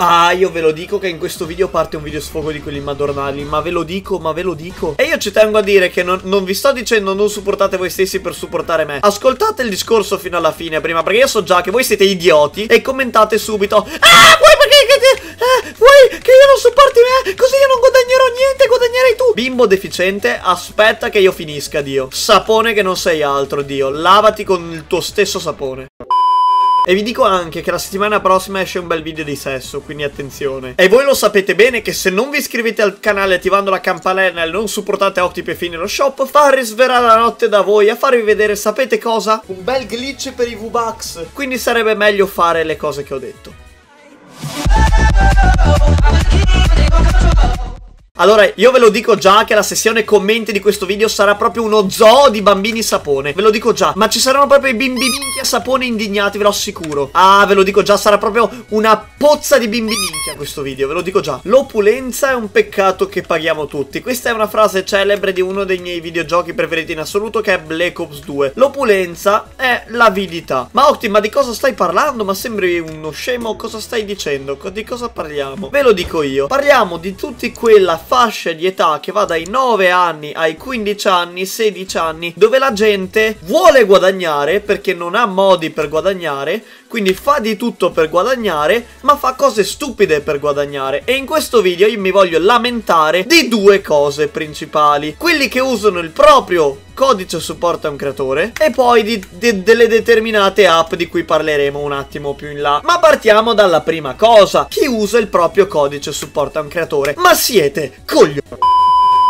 Ah, io ve lo dico che in questo video parte un video sfogo di quelli madornali, ma ve lo dico, ma ve lo dico. E io ci tengo a dire che non, non, vi sto dicendo non supportate voi stessi per supportare me. Ascoltate il discorso fino alla fine prima, perché io so già che voi siete idioti e commentate subito. Ah, vuoi perché che, eh, vuoi che io non supporti me? Così io non guadagnerò niente, guadagnerai tu. Bimbo deficiente, aspetta che io finisca, Dio. Sapone che non sei altro, Dio. Lavati con il tuo stesso sapone. E vi dico anche che la settimana prossima esce un bel video di sesso, quindi attenzione. E voi lo sapete bene che se non vi iscrivete al canale attivando la campanella e non supportate Octip e lo shop, fa risverare la notte da voi a farvi vedere, sapete cosa? Un bel glitch per i V-Bucks. Quindi sarebbe meglio fare le cose che ho detto. Allora, io ve lo dico già che la sessione commenti di questo video sarà proprio uno zoo di bambini sapone. Ve lo dico già. Ma ci saranno proprio i bimbi minchia sapone indignati, ve lo assicuro. Ah, ve lo dico già, sarà proprio una pozza di bimbi minchia questo video, ve lo dico già. L'opulenza è un peccato che paghiamo tutti. Questa è una frase celebre di uno dei miei videogiochi preferiti in assoluto che è Black Ops 2. L'opulenza è l'avidità. Ma Octi, ma di cosa stai parlando? Ma sembri uno scemo, cosa stai dicendo? Di cosa parliamo? Ve lo dico io. Parliamo di tutti quella fascia di età che va dai 9 anni ai 15 anni, 16 anni, dove la gente vuole guadagnare perché non ha modi per guadagnare, quindi fa di tutto per guadagnare, ma fa cose stupide per guadagnare. E in questo video io mi voglio lamentare di due cose principali. Quelli che usano il proprio codice supporto a un creatore e poi di, di, delle determinate app di cui parleremo un attimo più in là. Ma partiamo dalla prima cosa, chi usa il proprio codice supporto a un creatore. Ma siete coglioni!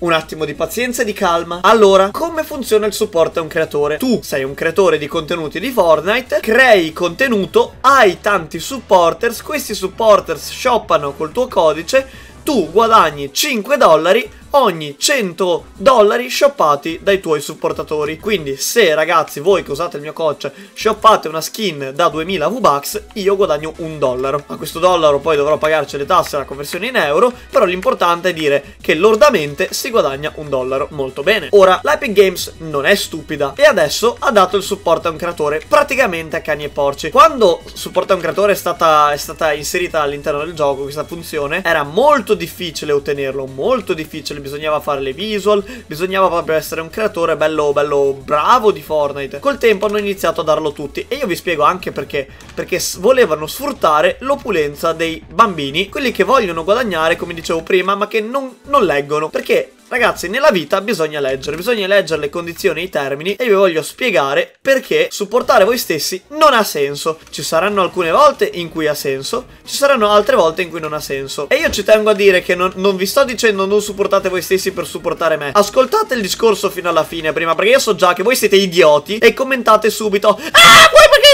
Un attimo di pazienza e di calma. Allora, come funziona il supporto a un creatore? Tu sei un creatore di contenuti di Fortnite, crei contenuto, hai tanti supporters, questi supporters shoppano col tuo codice, tu guadagni 5 dollari ogni 100 dollari shoppati dai tuoi supportatori. Quindi se ragazzi voi che usate il mio coach shoppate una skin da 2000 V-Bucks, io guadagno un dollaro. A questo dollaro poi dovrò pagarci le tasse e la conversione in euro, però l'importante è dire che lordamente si guadagna un dollaro. Molto bene. Ora, l'Epic Games non è stupida e adesso ha dato il supporto a un creatore praticamente a cani e porci. Quando supporto a un creatore è stata, è stata inserita all'interno del gioco questa funzione, era molto difficile ottenerlo, molto difficile bisognava fare le visual, bisognava proprio essere un creatore bello, bello bravo di Fortnite. Col tempo hanno iniziato a darlo tutti e io vi spiego anche perché. Perché volevano sfruttare l'opulenza dei bambini, quelli che vogliono guadagnare, come dicevo prima, ma che non, non leggono. Perché Ragazzi, nella vita bisogna leggere, bisogna leggere le condizioni e i termini e vi voglio spiegare perché supportare voi stessi non ha senso. Ci saranno alcune volte in cui ha senso, ci saranno altre volte in cui non ha senso. E io ci tengo a dire che non, non vi sto dicendo non supportate voi stessi per supportare me. Ascoltate il discorso fino alla fine prima, perché io so già che voi siete idioti e commentate subito Ah, vuoi perché...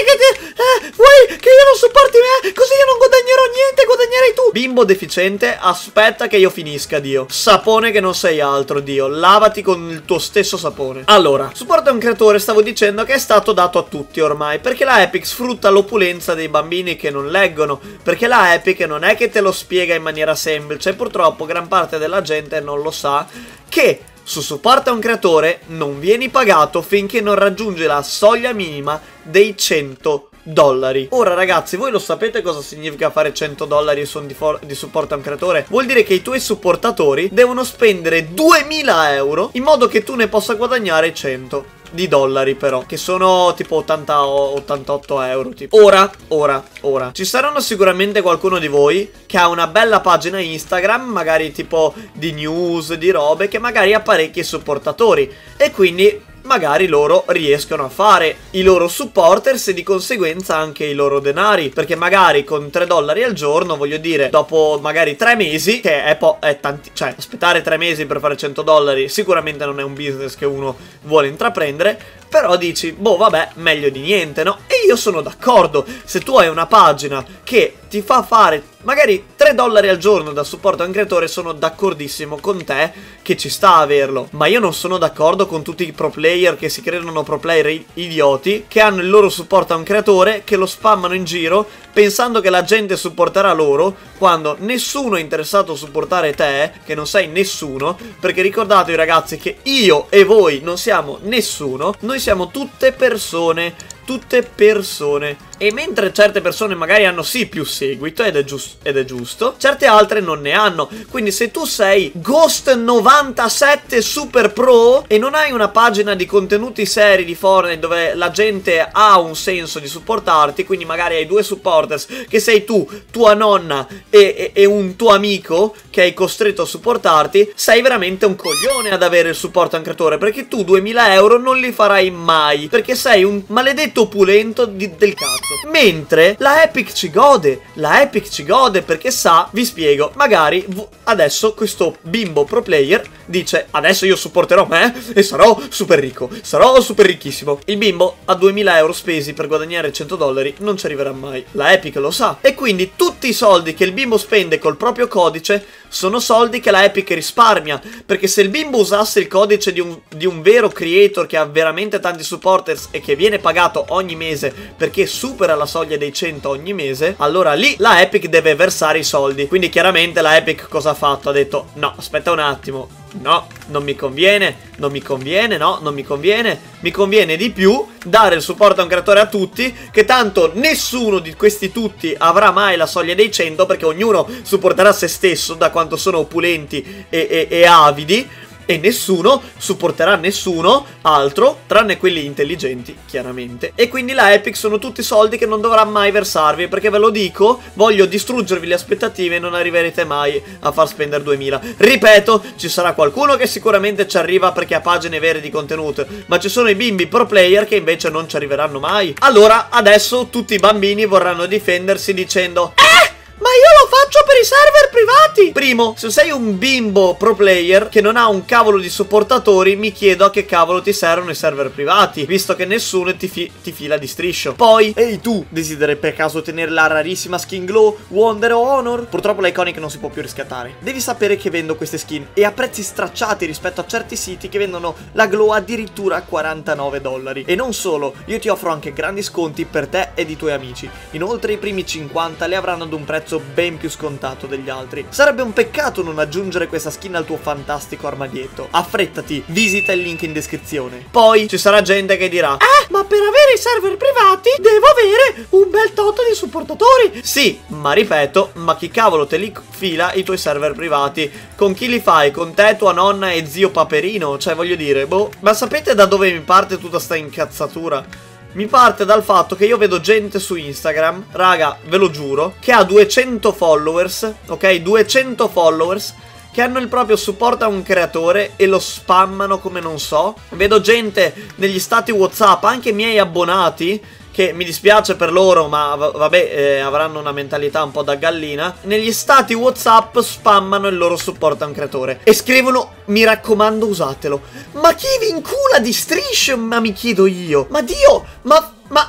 Eh, vuoi che io non supporti me? Così io non guadagnerò niente, guadagnerai tu. Bimbo deficiente, aspetta che io finisca, Dio. Sapone che non sei altro, Dio. Lavati con il tuo stesso sapone. Allora, supporto a un creatore, stavo dicendo che è stato dato a tutti ormai. Perché la Epic sfrutta l'opulenza dei bambini che non leggono. Perché la Epic non è che te lo spiega in maniera semplice. Purtroppo gran parte della gente non lo sa. Che su supporto a un creatore non vieni pagato finché non raggiunge la soglia minima dei 100 dollari. Ora ragazzi, voi lo sapete cosa significa fare 100 dollari di, di supporto a un creatore? Vuol dire che i tuoi supportatori devono spendere 2000 euro in modo che tu ne possa guadagnare 100 di dollari però Che sono tipo 80 88 euro tipo. Ora, ora, ora Ci saranno sicuramente qualcuno di voi Che ha una bella pagina Instagram Magari tipo di news, di robe Che magari ha parecchi supportatori E quindi magari loro riescono a fare i loro supporters e di conseguenza anche i loro denari. Perché magari con 3 dollari al giorno, voglio dire, dopo magari 3 mesi, che è, po' è tanti, cioè aspettare 3 mesi per fare 100 dollari sicuramente non è un business che uno vuole intraprendere, però dici, boh vabbè, meglio di niente, no? E io sono d'accordo, se tu hai una pagina che ti fa fare magari 3 dollari al giorno da supporto a un creatore sono d'accordissimo con te che ci sta a averlo. Ma io non sono d'accordo con tutti i pro player che si credono pro player idioti, che hanno il loro supporto a un creatore, che lo spammano in giro pensando che la gente supporterà loro, quando nessuno è interessato a supportare te, che non sei nessuno, perché ricordatevi ragazzi che io e voi non siamo nessuno, noi siamo tutte persone tutte persone. E mentre certe persone magari hanno sì più seguito ed è, ed è, giusto, certe altre non ne hanno. Quindi se tu sei Ghost97 Super Pro e non hai una pagina di contenuti seri di Fortnite dove la gente ha un senso di supportarti, quindi magari hai due supporters che sei tu, tua nonna e, e, e un tuo amico che hai costretto a supportarti, sei veramente un coglione ad avere il supporto a un creatore perché tu 2000 euro non li farai mai perché sei un maledetto opulento di, del cazzo cazzo. Mentre la Epic ci gode, la Epic ci gode perché sa, vi spiego, magari adesso questo bimbo pro player dice adesso io supporterò me e sarò super ricco, sarò super ricchissimo. Il bimbo ha 2000 euro spesi per guadagnare 100 dollari, non ci arriverà mai. La Epic lo sa. E quindi tutti i soldi che il bimbo spende col proprio codice sono soldi che la Epic risparmia. Perché se il bimbo usasse il codice di un, di un vero creator che ha veramente tanti supporters e che viene pagato ogni mese perché supera la soglia dei 100 ogni mese, allora lì la Epic deve versare i soldi. Quindi chiaramente la Epic cosa ha fatto? Ha detto no, aspetta un attimo, no, non mi conviene, non mi conviene, no, non mi conviene. Mi conviene di più dare il supporto a un creatore a tutti, che tanto nessuno di questi tutti avrà mai la soglia dei 100, perché ognuno supporterà se stesso da quanto sono opulenti e, e, e avidi e nessuno supporterà nessuno altro tranne quelli intelligenti, chiaramente. E quindi la Epic sono tutti soldi che non dovrà mai versarvi, perché ve lo dico, voglio distruggervi le aspettative e non arriverete mai a far spendere 2000. Ripeto, ci sarà qualcuno che sicuramente ci arriva perché ha pagine vere di contenuto, ma ci sono i bimbi pro player che invece non ci arriveranno mai. Allora, adesso tutti i bambini vorranno difendersi dicendo Eh! Ma io lo faccio per i server privati! Primo, se sei un bimbo pro player che non ha un cavolo di supportatori, mi chiedo a che cavolo ti servono i server privati, visto che nessuno ti, fi ti fila di striscio. Poi, ehi tu, desideri per caso ottenere la rarissima skin Glow, Wonder o Honor? Purtroppo la Iconic non si può più riscattare. Devi sapere che vendo queste skin e a prezzi stracciati rispetto a certi siti che vendono la Glow addirittura a 49 dollari. E non solo, io ti offro anche grandi sconti per te ed i tuoi amici. Inoltre i primi 50 le avranno ad un prezzo prezzo ben più scontato degli altri. Sarebbe un peccato non aggiungere questa skin al tuo fantastico armadietto. Affrettati, visita il link in descrizione. Poi ci sarà gente che dirà Eh, ma per avere i server privati devo avere un bel toto di supportatori. Sì, ma ripeto, ma chi cavolo te li fila i tuoi server privati? Con chi li fai? Con te, tua nonna e zio Paperino? Cioè, voglio dire, boh. Ma sapete da dove mi parte tutta sta incazzatura? Mi parte dal fatto che io vedo gente su Instagram, raga, ve lo giuro, che ha 200 followers, ok? 200 followers che hanno il proprio supporto a un creatore e lo spammano come non so. Vedo gente negli stati WhatsApp, anche miei abbonati, che mi dispiace per loro, ma vabbè, eh, avranno una mentalità un po' da gallina. Negli stati WhatsApp spammano il loro supporto a un creatore e scrivono: Mi raccomando, usatelo. Ma chi vi incula di strisce? Ma mi chiedo io. Ma Dio, ma. ma.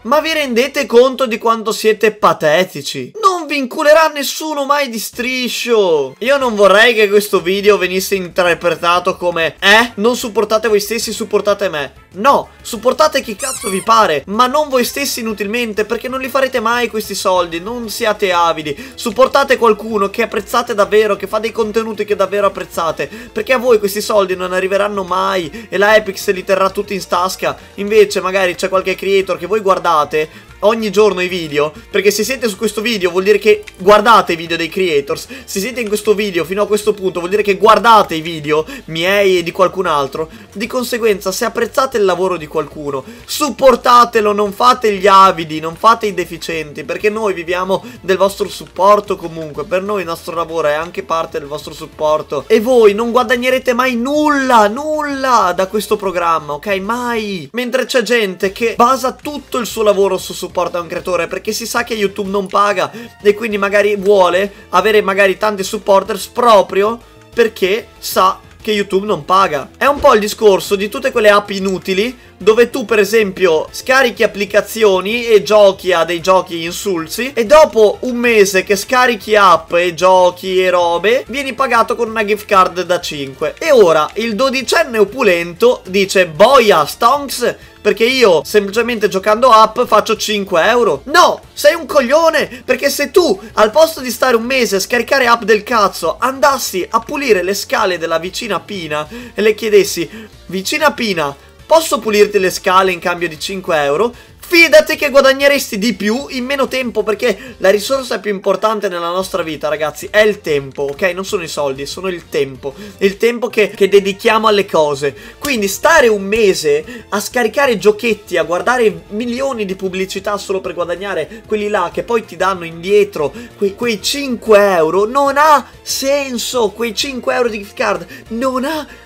Ma vi rendete conto di quanto siete patetici? Non vi inculerà nessuno mai di striscio! Io non vorrei che questo video venisse interpretato come Eh, non supportate voi stessi, supportate me. No, supportate chi cazzo vi pare, ma non voi stessi inutilmente, perché non li farete mai questi soldi, non siate avidi. Supportate qualcuno che apprezzate davvero, che fa dei contenuti che davvero apprezzate, perché a voi questi soldi non arriveranno mai e la Epic se li terrà tutti in tasca. Invece magari c'è qualche creator che voi guardate ogni giorno i video? Perché se siete su questo video vuol dire che guardate i video dei creators. Se siete in questo video fino a questo punto vuol dire che guardate i video miei e di qualcun altro. Di conseguenza se apprezzate il lavoro di qualcuno Supportatelo, non fate gli avidi, non fate i deficienti Perché noi viviamo del vostro supporto comunque. Per noi il nostro lavoro è anche parte del vostro supporto. E voi non guadagnerete mai nulla, nulla da questo programma, ok? Mai. Mentre c'è gente che basa tutto il suo lavoro su supporto supporta un creatore perché si sa che YouTube non paga e quindi magari vuole avere magari tanti supporters proprio perché sa che YouTube non paga. È un po' il discorso di tutte quelle app inutili dove tu per esempio scarichi applicazioni e giochi a dei giochi insulsi e dopo un mese che scarichi app e giochi e robe vieni pagato con una gift card da 5 e ora il dodicenne opulento dice boia stonks perché io semplicemente giocando app faccio 5 euro. No, sei un coglione, perché se tu al posto di stare un mese a scaricare app del cazzo andassi a pulire le scale della vicina Pina e le chiedessi, vicina Pina, Posso pulirti le scale in cambio di 5 euro? Fidati che guadagneresti di più in meno tempo perché la risorsa più importante nella nostra vita ragazzi è il tempo, ok? Non sono i soldi, sono il tempo. Il tempo che, che dedichiamo alle cose. Quindi stare un mese a scaricare giochetti, a guardare milioni di pubblicità solo per guadagnare quelli là che poi ti danno indietro quei, quei 5 euro non ha senso. Quei 5 euro di gift card non ha senso.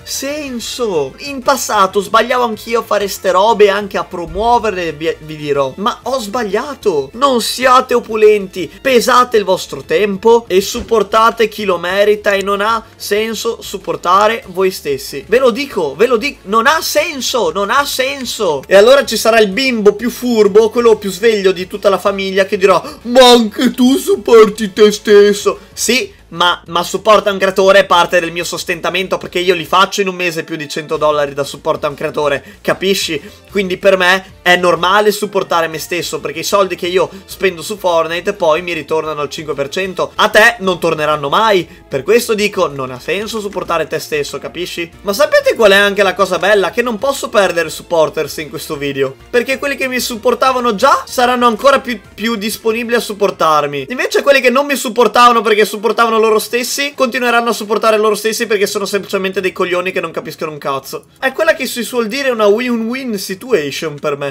In passato sbagliavo anch'io a fare ste robe anche a promuoverle vi dirò. Ma ho sbagliato. Non siate opulenti. Pesate il vostro tempo e supportate chi lo merita e non ha senso supportare voi stessi. Ve lo dico, ve lo dico. Non ha senso, non ha senso. E allora ci sarà il bimbo più furbo, quello più sveglio di tutta la famiglia che dirà Ma anche tu supporti te stesso. Sì, ma, ma supporta un creatore è parte del mio sostentamento perché io li faccio in un mese più di 100 dollari da supporto a un creatore, capisci? Quindi per me è normale supportare me stesso perché i soldi che io spendo su Fortnite poi mi ritornano al 5%, a te non torneranno mai, per questo dico non ha senso supportare te stesso, capisci? Ma sapete qual è anche la cosa bella? Che non posso perdere supporters in questo video, perché quelli che mi supportavano già saranno ancora più, più disponibili a supportarmi, invece quelli che non mi supportavano perché supportavano loro stessi, continueranno a supportare loro stessi perché sono semplicemente dei coglioni che non capiscono un cazzo. È quella che si suol dire una win-win situation per me.